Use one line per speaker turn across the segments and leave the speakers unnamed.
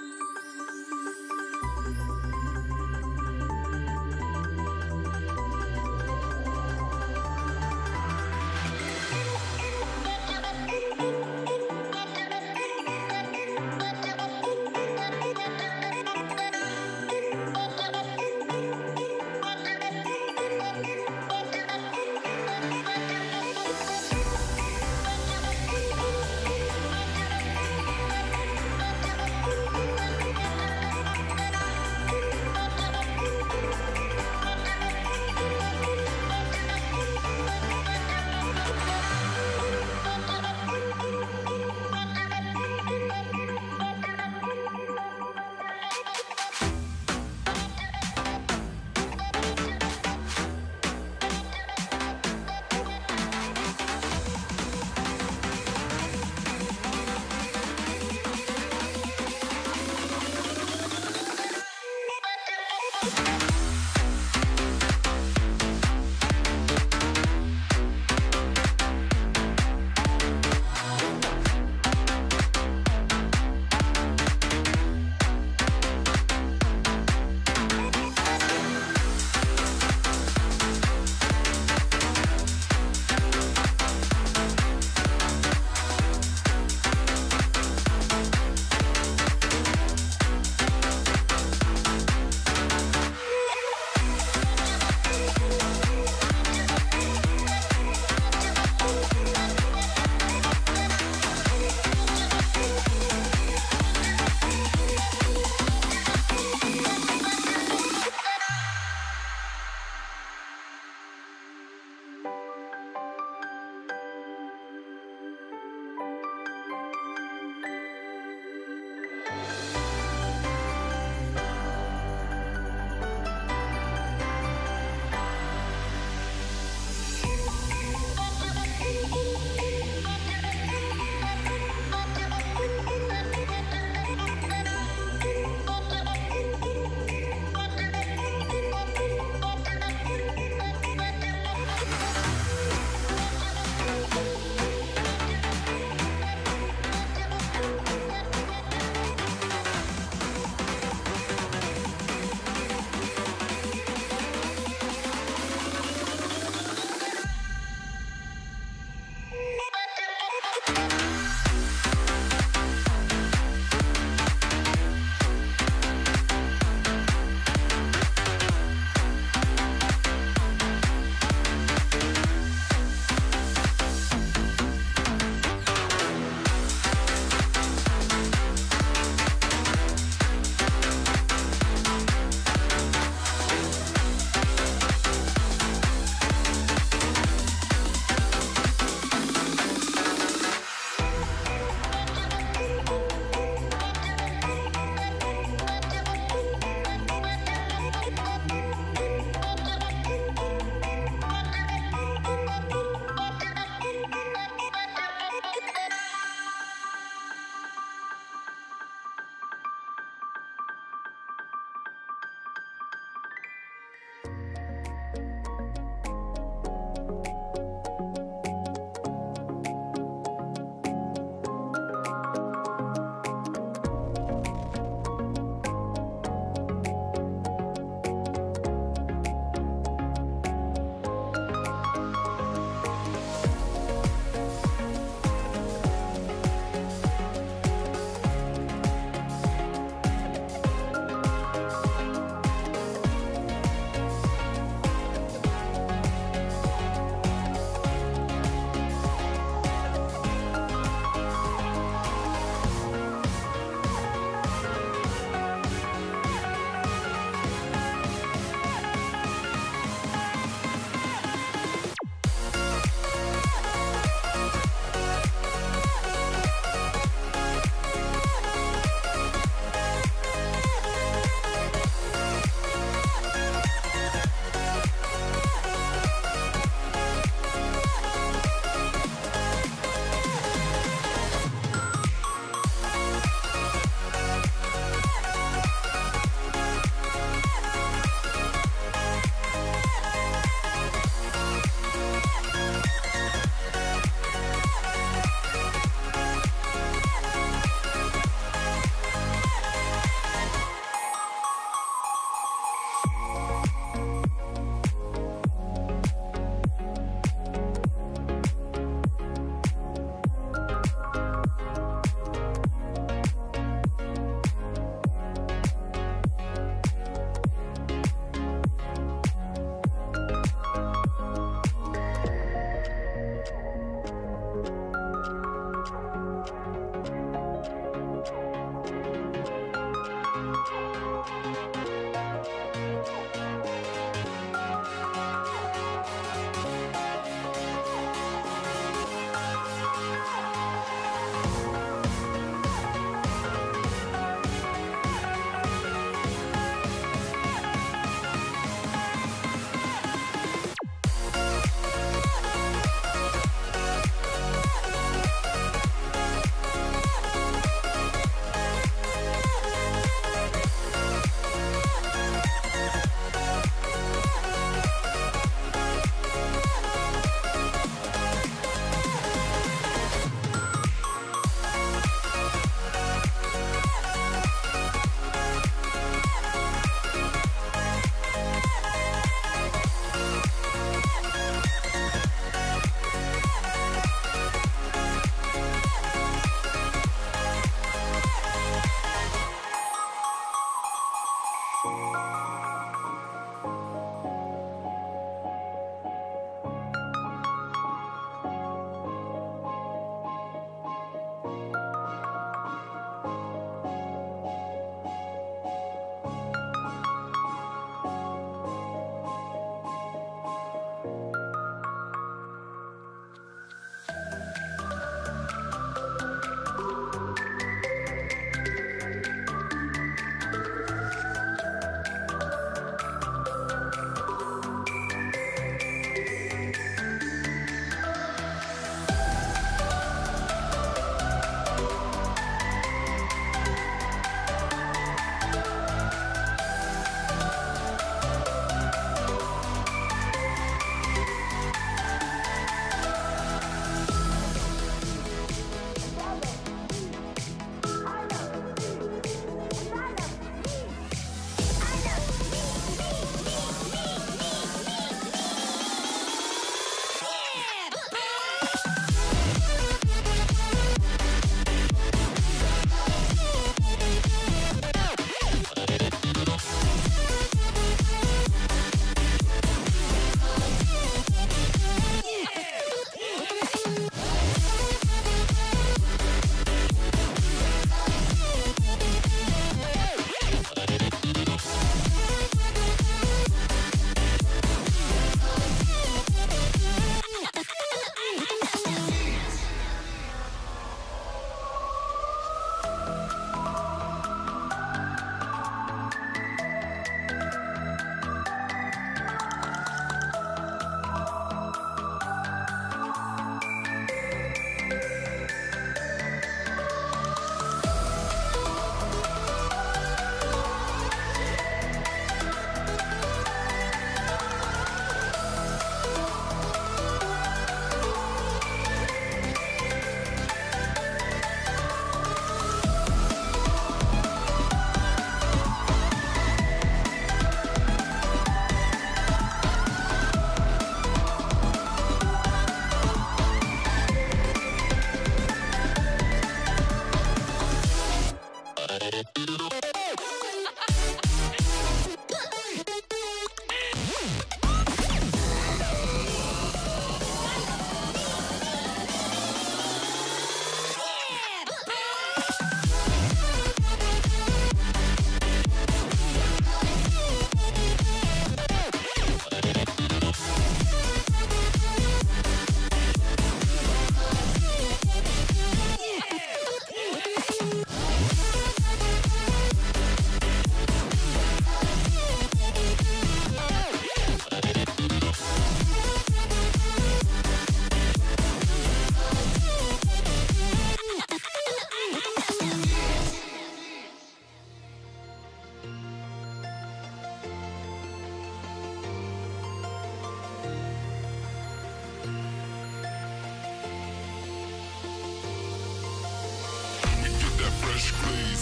Thank you.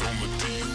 de.